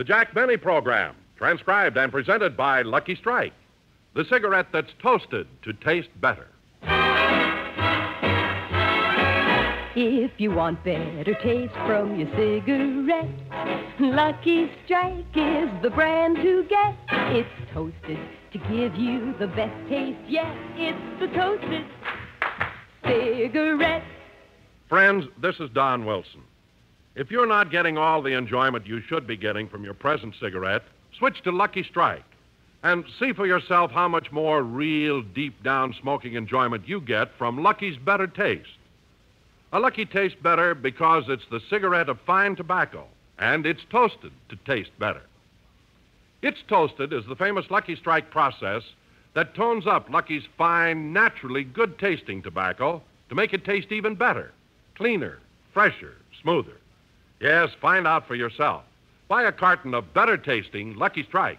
The Jack Benny program, transcribed and presented by Lucky Strike, the cigarette that's toasted to taste better. If you want better taste from your cigarette, Lucky Strike is the brand to get. It's toasted to give you the best taste yet. It's the toasted cigarette. Friends, this is Don Wilson. If you're not getting all the enjoyment you should be getting from your present cigarette, switch to Lucky Strike and see for yourself how much more real, deep down smoking enjoyment you get from Lucky's better taste. A Lucky tastes better because it's the cigarette of fine tobacco, and it's toasted to taste better. It's toasted is the famous Lucky Strike process that tones up Lucky's fine, naturally good tasting tobacco to make it taste even better, cleaner, fresher, smoother. Yes, find out for yourself. Buy a carton of better tasting Lucky Strike.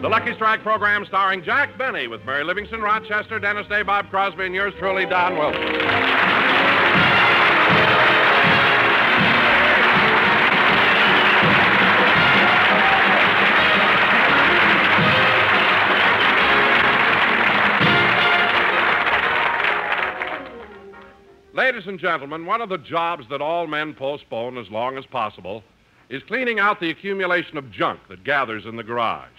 The Lucky Strike program starring Jack Benny with Mary Livingstone, Rochester, Dennis Day, Bob Crosby, and yours truly, Don Wilson. Ladies and gentlemen, one of the jobs that all men postpone as long as possible is cleaning out the accumulation of junk that gathers in the garage.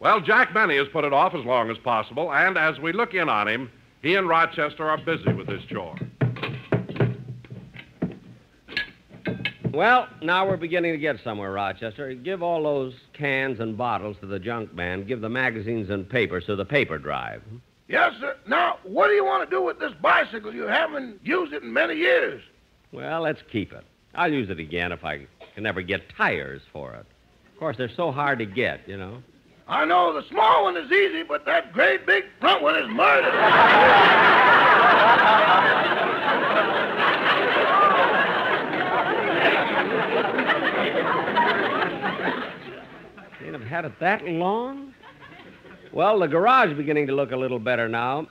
Well, Jack Benny has put it off as long as possible, and as we look in on him, he and Rochester are busy with this chore. Well, now we're beginning to get somewhere, Rochester. Give all those cans and bottles to the junk man. Give the magazines and papers to the paper drive. Yes, sir. Now, what do you want to do with this bicycle? You haven't used it in many years. Well, let's keep it. I'll use it again if I can ever get tires for it. Of course, they're so hard to get, you know. I know the small one is easy, but that great big front one is murder. Can't have had it that long? Well, the garage is beginning to look a little better now.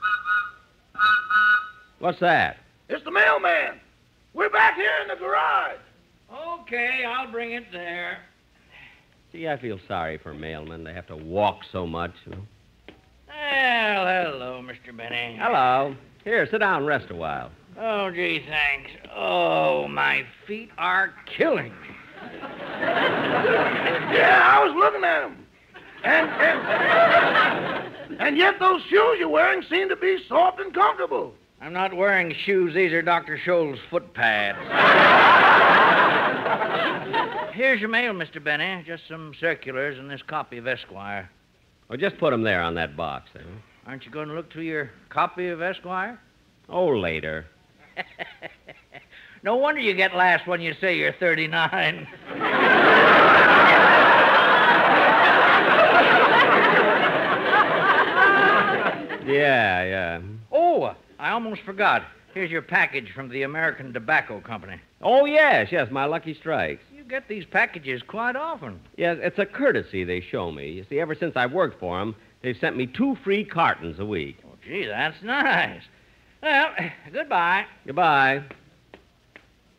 What's that? it's the mailman. We're back here in the garage. Okay, I'll bring it there. Gee, I feel sorry for mailmen. They have to walk so much, you know. Well, hello, Mr. Benny. Hello. Here, sit down and rest a while. Oh, gee, thanks. Oh, my feet are killing me. Yeah, I was looking at him. And, and, and yet those shoes you're wearing seem to be soft and comfortable. I'm not wearing shoes. These are Dr. Scholl's foot pads. Here's your mail, Mr. Benny. Just some circulars and this copy of Esquire. Well, just put 'em there on that box. Eh? Aren't you going to look through your copy of Esquire? Oh, later. No wonder you get last when you say you're 39. Yeah, yeah. Oh, I almost forgot. Here's your package from the American Tobacco Company. Oh, yes, yes, my lucky strikes. You get these packages quite often. Yes, it's a courtesy they show me. You see, ever since I've worked for them, they've sent me two free cartons a week. Oh, gee, that's nice. Well, goodbye. Goodbye.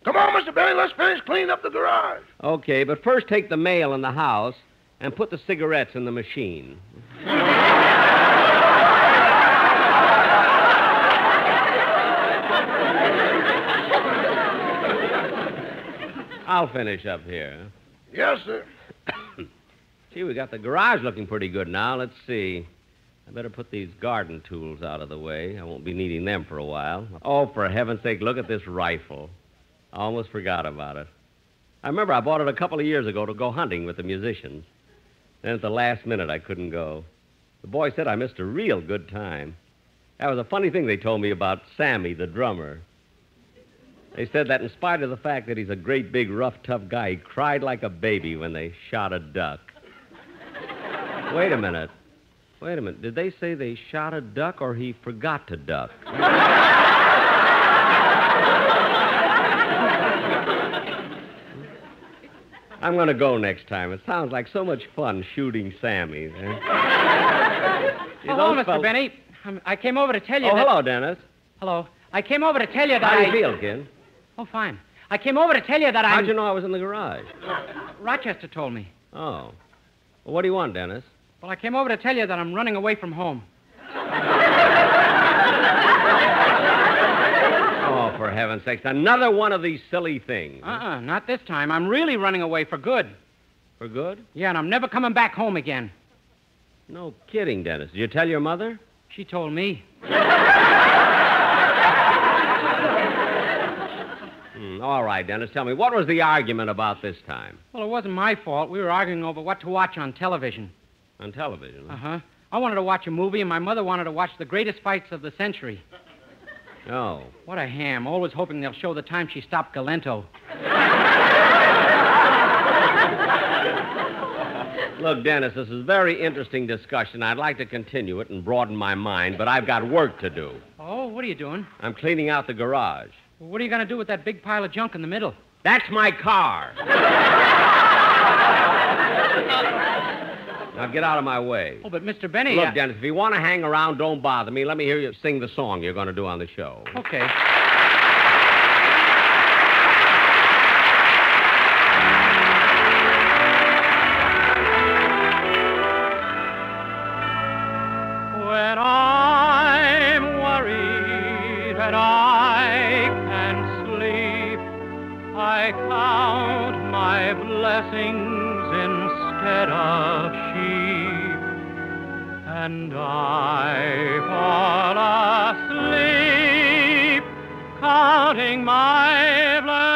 Come on, Mr. Benny, let's finish cleaning up the garage. Okay, but first take the mail in the house and put the cigarettes in the machine. I'll finish up here. Yes, sir. Gee, we got the garage looking pretty good now. Let's see. I better put these garden tools out of the way. I won't be needing them for a while. Oh, for heaven's sake, look at this rifle. I almost forgot about it. I remember I bought it a couple of years ago to go hunting with the musicians. Then at the last minute, I couldn't go. The boy said I missed a real good time. That was a funny thing they told me about Sammy, the drummer. They said that in spite of the fact that he's a great big rough tough guy, he cried like a baby when they shot a duck. Wait a minute. Wait a minute. Did they say they shot a duck or he forgot to duck? I'm going to go next time. It sounds like so much fun shooting Sammy. eh? Gee, Hello, Mr. fel- Benny. I'm, I came over to tell you Oh, that... hello, Dennis. Hello. I came over to tell you that How do I... you feel, kid? Oh, fine. I came over to tell you that I... How'd you know I was in the garage? Rochester told me. Oh. Well, what do you want, Dennis? Well, I came over to tell you that I'm running away from home. Oh, for heaven's sakes, another one of these silly things. Uh-uh, not this time. I'm really running away for good. For good? Yeah, and I'm never coming back home again. No kidding, Dennis. Did you tell your mother? She told me. all right, Dennis. Tell me, what was the argument about this time? Well, it wasn't my fault. We were arguing over what to watch on television. On television? huh? Uh-huh. I wanted to watch a movie, and my mother wanted to watch the greatest fights of the century. Oh. What a ham. Always hoping they'll show the time she stopped Galento. Look, Dennis, this is a very interesting discussion. I'd like to continue it and broaden my mind, but I've got work to do. Oh, what are you doing? I'm cleaning out the garage. Well, what are you going to do with that big pile of junk in the middle? That's my car. now get out of my way. Oh, but Mr. Benny. Look, I- Dennis, if you want to hang around, don't bother me. Let me hear you sing the song you're going to do on the show. Okay. When I'm worried and I Count my blessings instead of sheep and I fall asleep counting my blessings.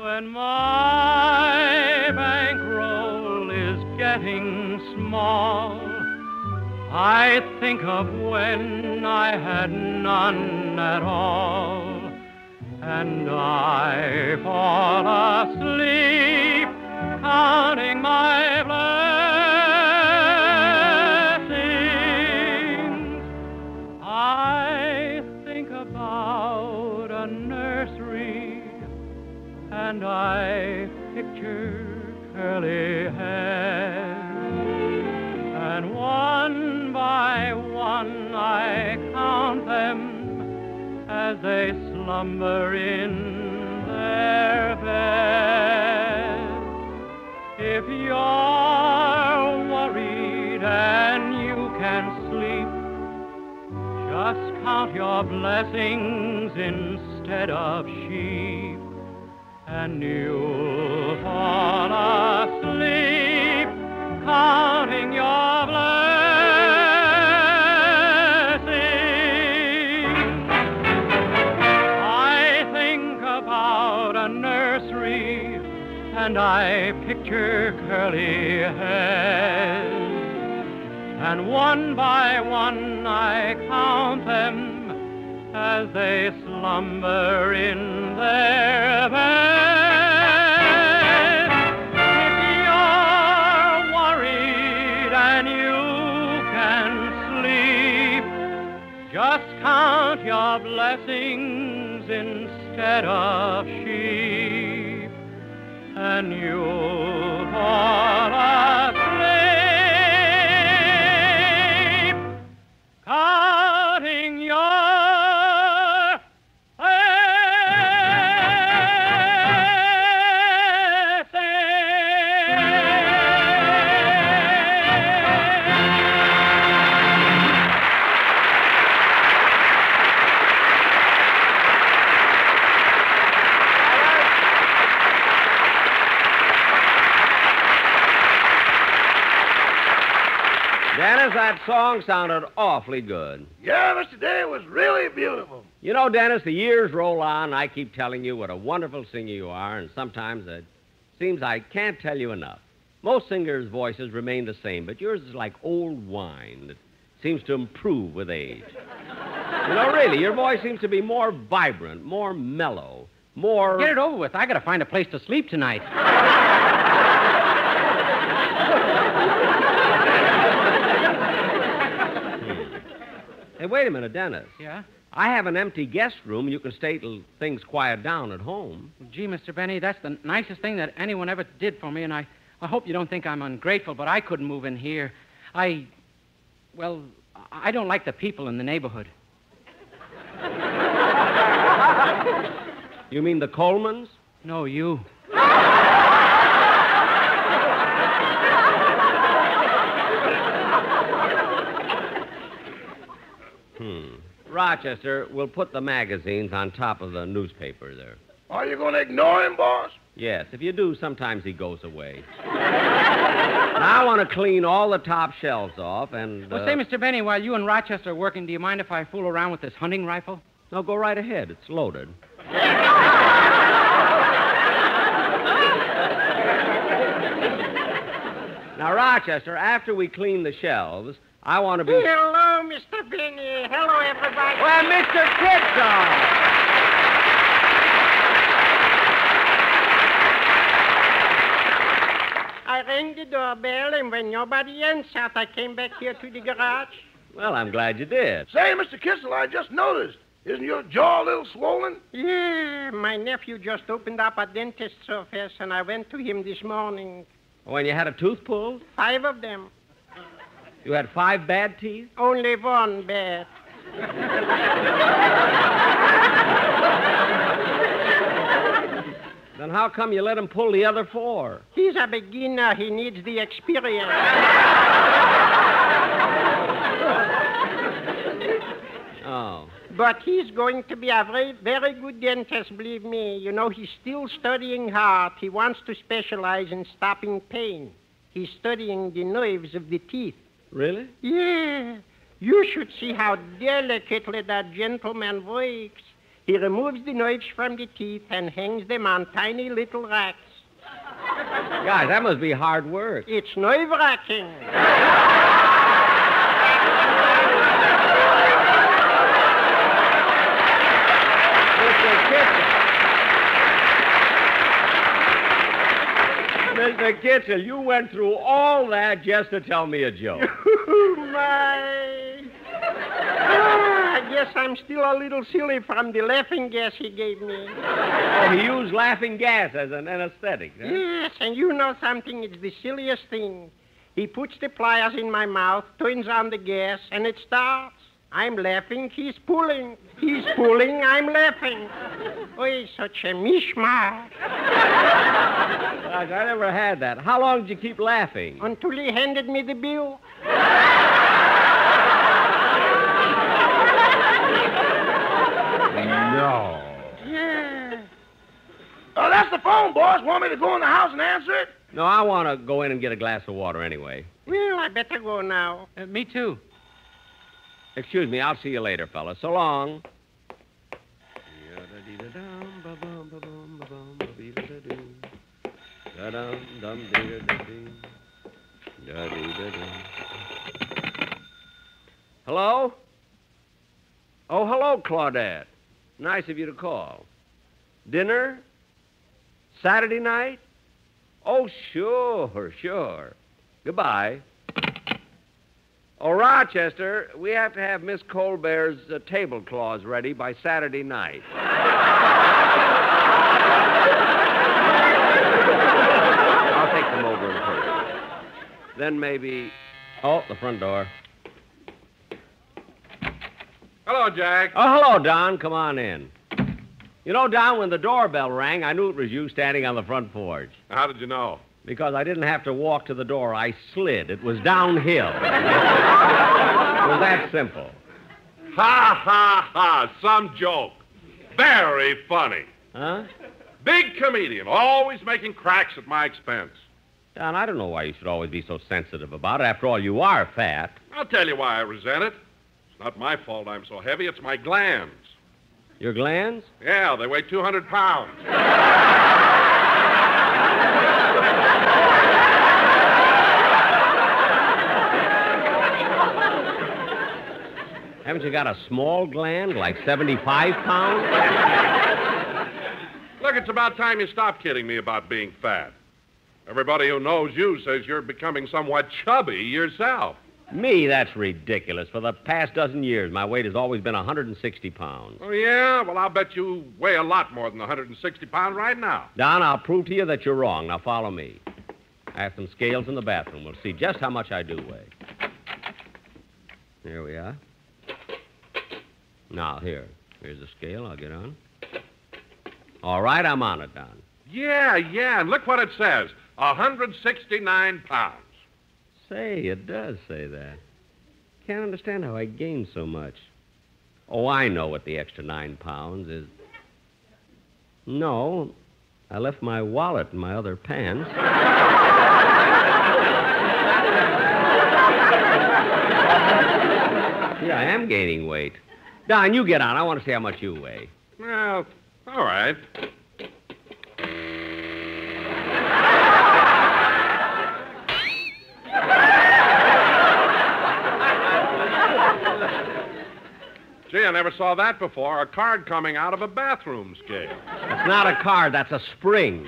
When my bankroll is getting small, I think of when I had none at all and I fall asleep counting my blessings. I think about a nursery and I picture curly hair. One I count them as they slumber in their beds. If you're worried and you can sleep, just count your blessings instead of sheep, and you'll fall asleep counting your I picture curly heads. And one by one I count them as they slumber in their beds. If you're worried and you can sleep, just count your blessings instead of and you'll fall asleep Dennis, that song sounded awfully good. Yeah, Mr. Day, it was really beautiful. You know, Dennis, the years roll on. I keep telling you what a wonderful singer you are, and sometimes it seems I can't tell you enough. Most singers' voices remain the same, but yours is like old wine that seems to improve with age. You know, really, your voice seems to be more vibrant, more mellow, more. Get it over with. I gotta find a place to sleep tonight. Hey, wait a minute, Dennis. Yeah? I have an empty guest room. You can stay till things quiet down at home. Gee, Mr. Benny, that's the nicest thing that anyone ever did for me, and I, I hope you don't think I'm ungrateful, but I couldn't move in here. I. Well, I don't like the people in the neighborhood. You mean the Colmans? No, you. Rochester, we'll put the magazines on top of the newspaper there. Are you going to ignore him, boss? Yes, if you do, sometimes he goes away. now I want to clean all the top shelves off and. Well, uh, say, Mr. Benny, while you and Rochester are working, do you mind if I fool around with this hunting rifle? No, go right ahead. It's loaded. now, Rochester, after we clean the shelves, I want to be. Hello, Mr. Benny. Hello, everybody. Well, Mr. Kitzel! I rang the doorbell, and when nobody answered, I came back here to the garage. Well, I'm glad you did. Say, Mr. Kitzel, I just noticed. Isn't your jaw a little swollen? Yeah, my nephew just opened up a dentist's office, and I went to him this morning. When you had a tooth pulled, Five of them. You had five bad teeth? Only one bad. Then how come you let him pull the other four? He's a beginner. He needs the experience. Oh. But he's going to be a very, very good dentist, believe me. You know, he's still studying hard. He wants to specialize in stopping pain. He's studying the nerves of the teeth. Really? Yeah. You should see how delicately that gentleman works. He removes the knives from the teeth and hangs them on tiny little racks. Guys, that must be hard work. It's nerve Mr. Kitzel, you went through all that just to tell me a joke. My. Ah, I guess I'm still a little silly from the laughing gas he gave me. Oh, he used laughing gas as an anesthetic. Huh? Yes, and you know something? It's the silliest thing. He puts the pliers in my mouth, turns on the gas, and it starts. I'm laughing, he's pulling. He's pulling, I'm laughing. Oh, he's such a mishmash. Gosh, I never had that. How long did you keep laughing? Until he handed me the bill. No. Yeah. Oh, that's the phone, boss. Want me to go in the house and answer it? No, I want to go in and get a glass of water anyway. Well, I better go now. Uh, me too. Excuse me, I'll see you later, fella. So long. Hello? Oh, hello, Claudette. Nice of you to call. Dinner? Saturday night? Oh, sure, sure. Goodbye. Oh, Rochester, we have to have Miss Colbert's uh, tablecloths ready by Saturday night. I'll take them over in person. Then maybe. Oh, the front door. Hello, Jack. Oh, hello, Don. Come on in. You know, Don, when the doorbell rang, I knew it was you standing on the front porch. How did you know? Because I didn't have to walk to the door. I slid. It was downhill. it was that simple. Ha, ha, ha. Some joke. Very funny. Huh? Big comedian, always making cracks at my expense. Don, I don't know why you should always be so sensitive about it. After all, you are fat. I'll tell you why I resent it. It's not my fault I'm so heavy, it's my glands. Your glands? Yeah, they weigh 200 pounds. Haven't you got a small gland, like 75 pounds? Look, it's about time you stop kidding me about being fat. Everybody who knows you says you're becoming somewhat chubby yourself. Me, that's ridiculous. For the past dozen years, my weight has always been 160 pounds. Oh, yeah? Well, I'll bet you weigh a lot more than 160 pounds right now. Don, I'll prove to you that you're wrong. Now follow me. I have some scales in the bathroom. We'll see just how much I do weigh. Here we are. Now, here. Here's the scale. I'll get on. All right, I'm on it, Don. Yeah, yeah, and look what it says 169 pounds. Say, it does say that. Can't understand how I gained so much. Oh, I know what the extra nine pounds is. No, I left my wallet in my other pants. yeah, I am gaining weight. Don, you get on. I want to see how much you weigh. Well, all right. Gee, I never saw that before. A card coming out of a bathroom scale. It's not a card, that's a spring.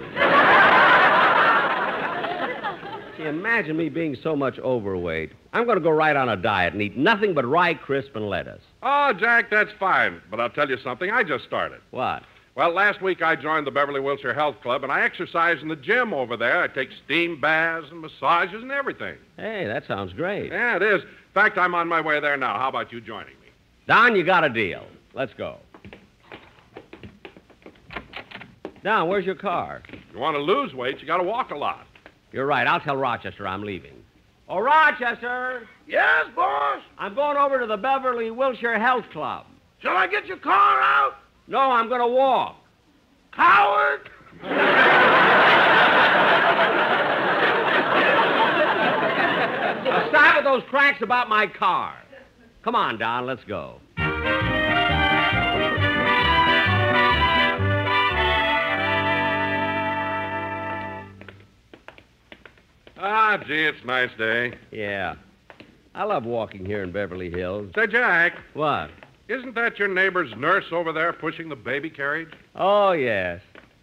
Imagine me being so much overweight. I'm going to go right on a diet and eat nothing but rye crisp and lettuce. Oh, Jack, that's fine. But I'll tell you something. I just started. What? Well, last week I joined the Beverly Wilshire Health Club, and I exercise in the gym over there. I take steam baths and massages and everything. Hey, that sounds great. Yeah, it is. In fact, I'm on my way there now. How about you joining me? Don, you got a deal. Let's go. Don, where's your car? You want to lose weight, you got to walk a lot. You're right. I'll tell Rochester I'm leaving. Oh, Rochester! Yes, boss? I'm going over to the Beverly Wilshire Health Club. Shall I get your car out? No, I'm going to walk. Coward! Now stop with those cracks about my car. Come on, Don, let's go. Ah, gee, it's a nice day. Yeah. I love walking here in Beverly Hills. Say, Jack, What? isn't that your neighbor's nurse over there pushing the baby carriage? Oh, yes.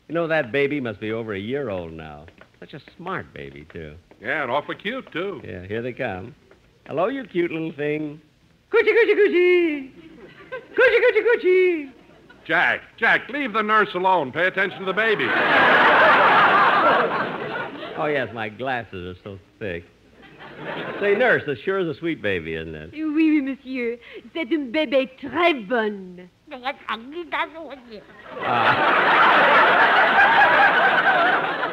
You know, that baby must be over a year old now. Such a smart baby, too. Yeah, and awfully cute, too. Yeah, here they come. Hello, you cute little thing. Coochie, coochie, coochie. Coochie, coochie, coochie. Jack, Jack, leave the nurse alone. Pay attention to the baby. Oh, yes, my glasses are so thick. Say, nurse, this sure is a sweet baby, isn't it? Oui, oui, monsieur. C'est une bébé très bonne.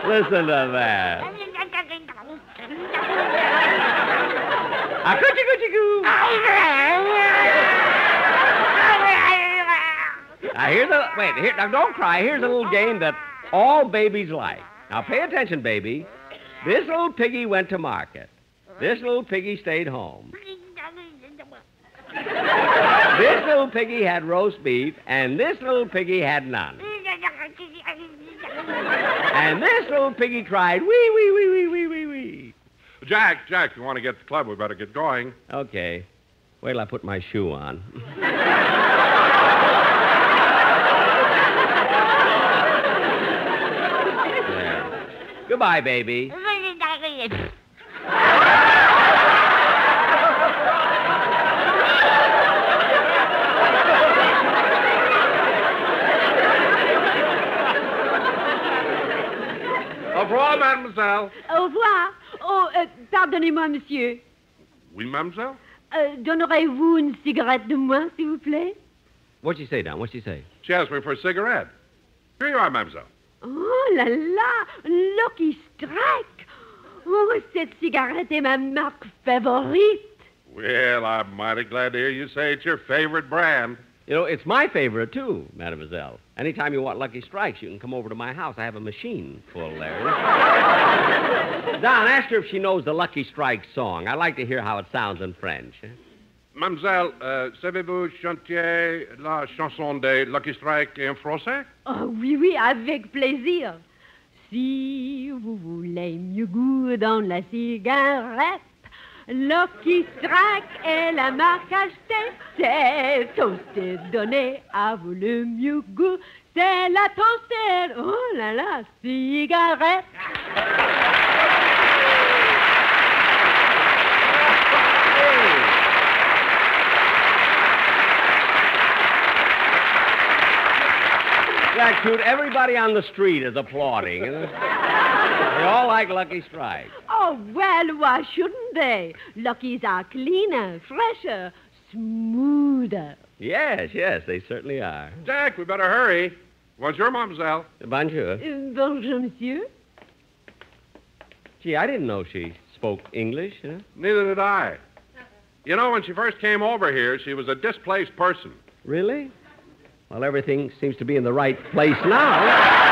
Listen to that. Ah, coochie, coochie, coo. Now, here's a wait. Here, now, don't cry. Here's a little game that all babies like. Now, pay attention, baby. This little piggy went to market. This little piggy stayed home. This little piggy had roast beef, and this little piggy had none. And this little piggy cried, wee, wee, wee, wee, wee, wee, wee. Jack, Jack, if you want to get to the club, we better get going. Okay. Wait till I put my shoe on. Goodbye, baby. Au revoir, mademoiselle. Au revoir. Oh, euh, pardonnez-moi, monsieur. Oui, mademoiselle? Euh, Donnerez-vous une cigarette de moins, s'il vous plaît? What'd she say, Don? What'd she say? She asked me for a cigarette. Here you are, mademoiselle. Oh là là, Lucky Strike. Oh, cette cigarette est ma marque favorite. Well, I'm mighty glad to hear you say it's your favorite brand. You know, it's my favorite, too, mademoiselle. Anytime you want Lucky Strikes, you can come over to my house. I have a machine full there. Don, ask her if she knows the Lucky Strike song. I like to hear how it sounds in French. Mademoiselle, euh, savez-vous chanter la chanson de Lucky Strike en français? Oh oui, oui, avec plaisir. Si vous voulez mieux goût dans la cigarette, Lucky Strike est la marque achetée. C'est toasté donné à vous le mieux goût. C'est la toasted, oh là là, cigarette. That cute. Everybody on the street is applauding. They all like Lucky Strike. Oh, well, why shouldn't they? Lucky's are cleaner, fresher, smoother. Yes, yes, they certainly are. Jack, we better hurry. Bonjour, mademoiselle. Bonjour. Uh, bonjour, monsieur. Gee, I didn't know she spoke English, you know? Neither did I. You know, when she first came over here, she was a displaced person. Really? Well, everything seems to be in the right place now.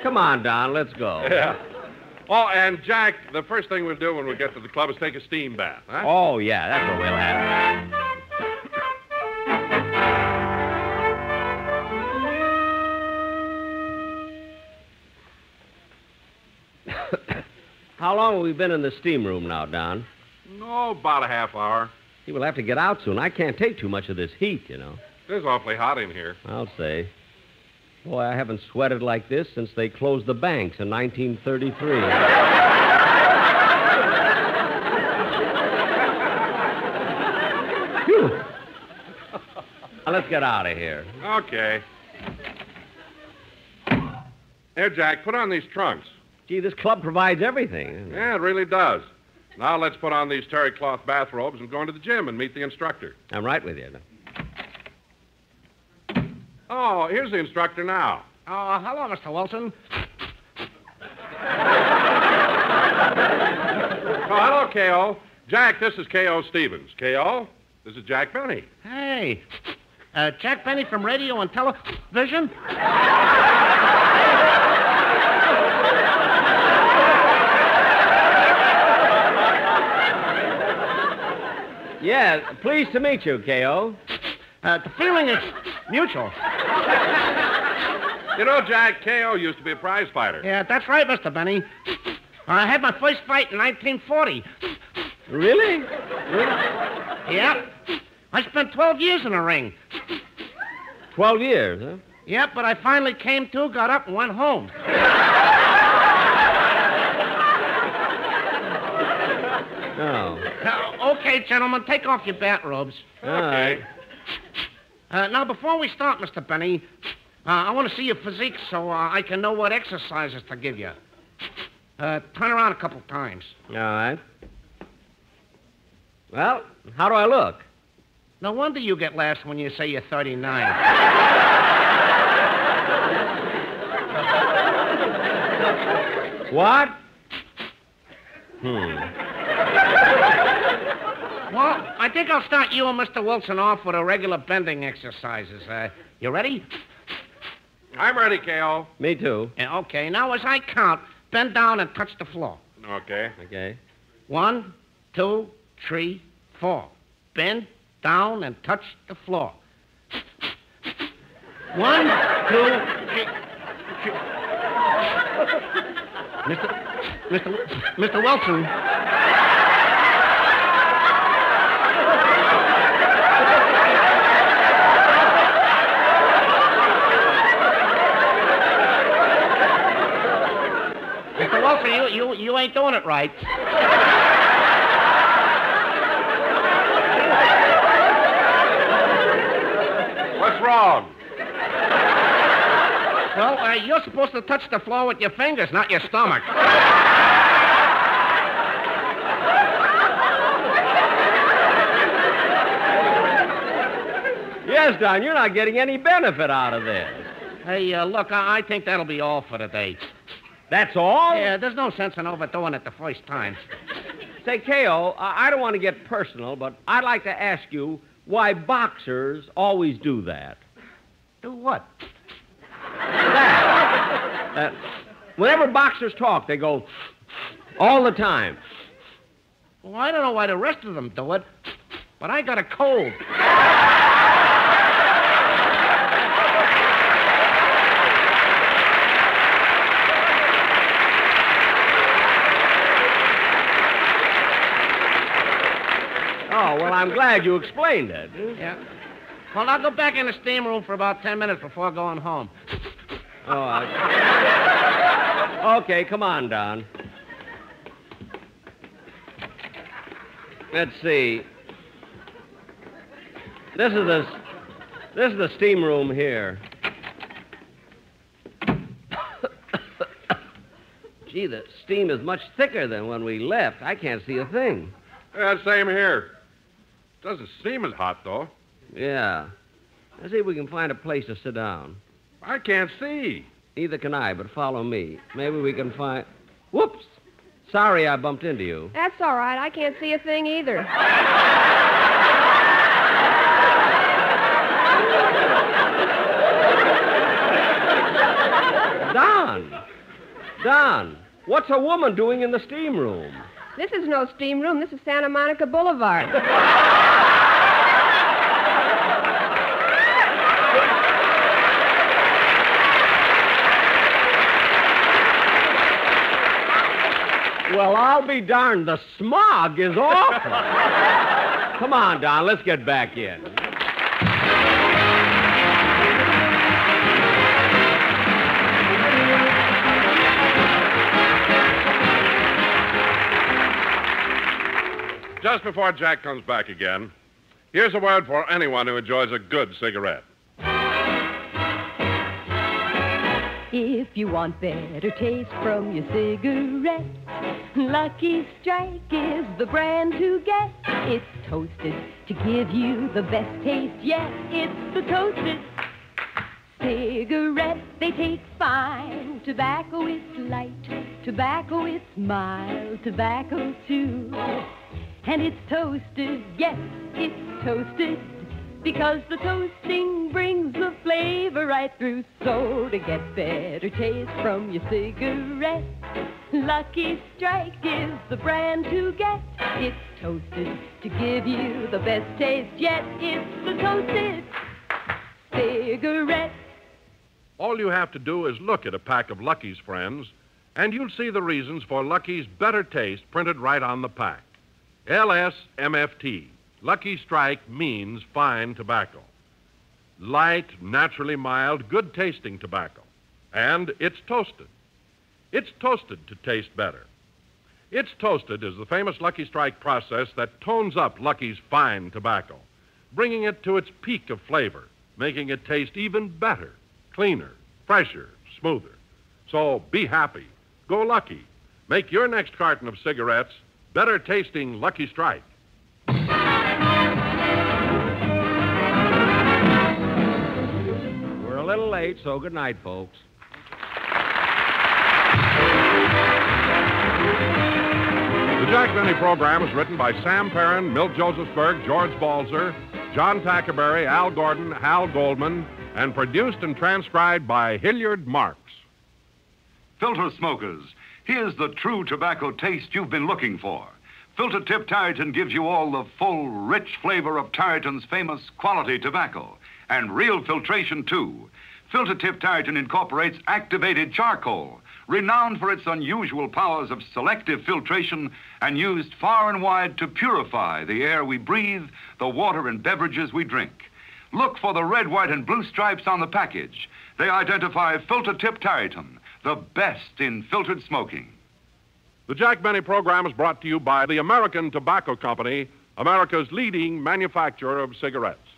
Come on, Don, let's go. Yeah. Oh, and Jack, the first thing we'll do when we get to the club is take a steam bath, huh? Oh, yeah, that's what we'll have. How long have we been in the steam room now, Don? No, about a half hour. He will have to get out soon. I can't take too much of this heat, you know. It is awfully hot in here. I'll say. Boy, I haven't sweated like this since they closed the banks in 1933. Phew. Now, let's get out of here. Okay. Here, Jack, put on these trunks. Gee, this club provides everything. Yeah, it really does. Now let's put on these terry cloth bathrobes and go into the gym and meet the instructor. I'm right with you. Oh, here's the instructor now. Oh, hello, Mr. Wilson. Oh, hello, K.O. Jack, this is K.O. Stevens. K.O., this is Jack Benny. Hey, uh, Jack Benny from radio and television? Yeah, pleased to meet you, K.O. Uh, the feeling is mutual. You know, Jack, K.O. used to be a prize fighter. Yeah, that's right, Mr. Benny. I had my first fight in 1940. Really? Yeah. I spent 12 years in the ring. Twelve years, huh? Yep, but I finally came to, got up, and went home. Oh. Okay, gentlemen, take off your bathrobes. All right. Uh, now, before we start, Mr. Benny, uh, I want to see your physique so uh, I can know what exercises to give you. Uh, turn around a couple times. All right. Well, how do I look? No wonder you get laughs when you say you're 39. What? Hmm. Well, I think I'll start you and Mr. Wilson off with a regular bending exercises. Uh, you ready? I'm ready, K.O. Me too. Yeah, okay, now as I count, bend down and touch the floor. Okay. Okay. One, two, three, four. Bend down and touch the floor. One, two, three. three. Mr. Mr. Mr. Wilson. Mr. Wilson, you, you, you ain't doing it right. What's wrong? Well, uh, you're supposed to touch the floor with your fingers, not your stomach. Yes, Don, you're not getting any benefit out of this. Hey, uh, look, I, I think that'll be all for today. That's all? Yeah, there's no sense in overdoing it the first time. Say, K.O., I I don't want to get personal, but I'd like to ask you why boxers always do that. Do what? That. Uh, whenever boxers talk, they go all the time. Well, I don't know why the rest of them do it, but I got a cold. Oh, well, I'm glad you explained it. Yeah. Well, I'll go back in the steam room for about ten minutes before going home. Oh, I... okay, come on, Don. Let's see. This is the this is the steam room here. Gee, the steam is much thicker than when we left. I can't see a thing. Yeah, same here. Doesn't seem as hot, though. Yeah. Let's see if we can find a place to sit down. I can't see. Neither can I, but follow me. Maybe we can find. Whoops! Sorry I bumped into you. That's all right. I can't see a thing either. Don! Don, what's a woman doing in the steam room? This is no steam room. This is Santa Monica Boulevard. Well, I'll be darned. The smog is awful. Come on, Don, let's get back in. Just before Jack comes back again, here's a word for anyone who enjoys a good cigarette. If you want better taste from your cigarette, Lucky Strike is the brand to get. It's toasted to give you the best taste yet. It's the toasted cigarette. They taste fine. Tobacco is light. Tobacco is mild. Tobacco too. And it's toasted, yes, it's toasted. Because the toasting brings the flavor right through. So to get better taste from your cigarette, Lucky Strike is the brand to get. It's toasted to give you the best taste yet. It's the toasted cigarette. All you have to do is look at a pack of Lucky's friends, and you'll see the reasons for Lucky's better taste printed right on the pack. LSMFT. Lucky Strike means fine tobacco. Light, naturally mild, good tasting tobacco. And it's toasted. It's toasted to taste better. It's toasted is the famous Lucky Strike process that tones up Lucky's fine tobacco, bringing it to its peak of flavor, making it taste even better, cleaner, fresher, smoother. So be happy. Go Lucky. Make your next carton of cigarettes better tasting Lucky Strike. Little late, so good night, folks. The Jack Benny program is written by Sam Perrin, Milt Josephsberg, George Balzer, John Tackaberry, Al Gordon, Hal Goldman, and produced and transcribed by Hilliard Marks. Filter smokers, here's the true tobacco taste you've been looking for. Filter Tip Tareyton gives you all the full, rich flavor of Tareyton's famous quality tobacco, and real filtration, too. Filter Tip Tareyton incorporates activated charcoal, renowned for its unusual powers of selective filtration and used far and wide to purify the air we breathe, the water and beverages we drink. Look for the red, white, and blue stripes on the package. They identify Filter Tip Tareyton, the best in filtered smoking. The Jack Benny program is brought to you by the American Tobacco Company, America's leading manufacturer of cigarettes.